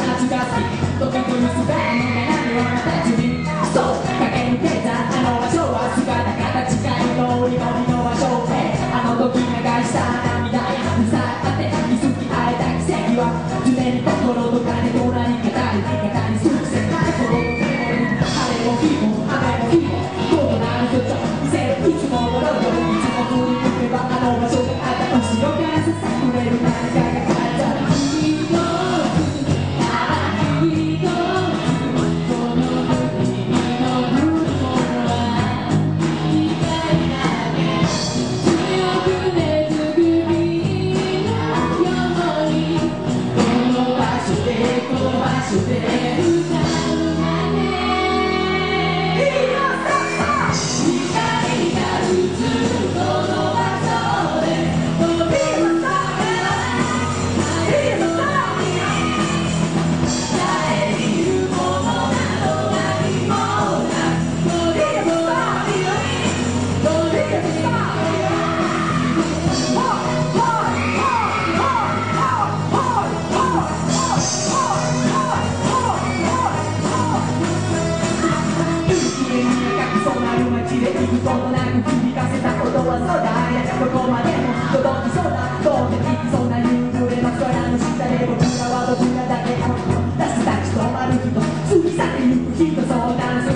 恥ずかしい。時にすべそうなる街で聞くことなく響かせたことはそうだねどこまでも届きそんできそうな夕暮れの空の下で僕らは僕らだけ出す立ち止まる人過ぎ去ってゆく人そうなに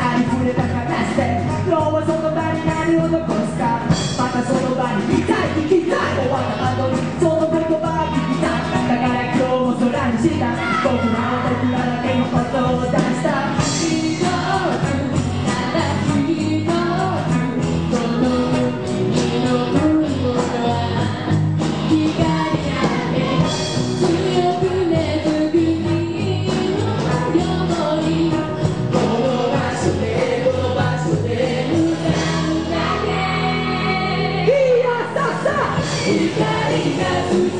ありふれた話で今日はその場に何を残すかまたその場にいた Maria.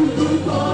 Bye.